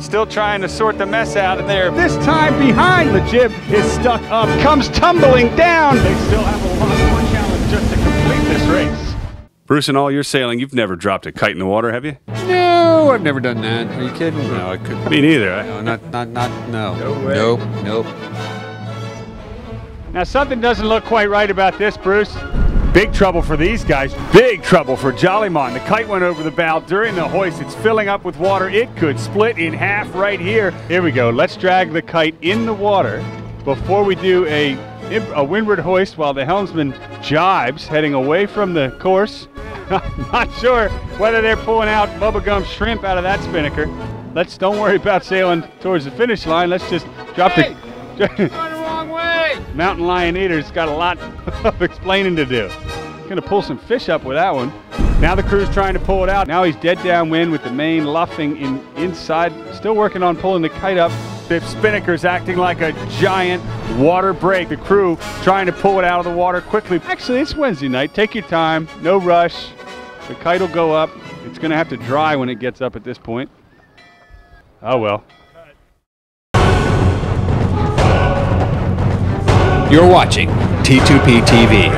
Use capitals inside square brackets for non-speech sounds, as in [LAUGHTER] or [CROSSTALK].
Still trying to sort the mess out of there. This time behind the jib is stuck up, comes tumbling down. They still have a lot more challenge just to complete this race. Bruce, in all your sailing, you've never dropped a kite in the water, have you? No, I've never done that. Are you kidding? No, I couldn't. Me neither. No, not, not, not, no. No way. Nope, nope. Now something doesn't look quite right about this, Bruce. Big trouble for these guys. Big trouble for Jollymon. The kite went over the bow during the hoist. It's filling up with water. It could split in half right here. Here we go. Let's drag the kite in the water before we do a, a windward hoist while the helmsman jibes heading away from the course. [LAUGHS] Not sure whether they're pulling out Bubba Gump shrimp out of that spinnaker. Let's don't worry about sailing towards the finish line. Let's just drop the the. [LAUGHS] Mountain Lion Eater's got a lot [LAUGHS] of explaining to do. Gonna pull some fish up with that one. Now the crew's trying to pull it out. Now he's dead downwind with the main luffing in inside. Still working on pulling the kite up. The spinnaker's acting like a giant water brake. The crew trying to pull it out of the water quickly. Actually, it's Wednesday night. Take your time. No rush. The kite will go up. It's gonna have to dry when it gets up at this point. Oh well. You're watching T2P TV.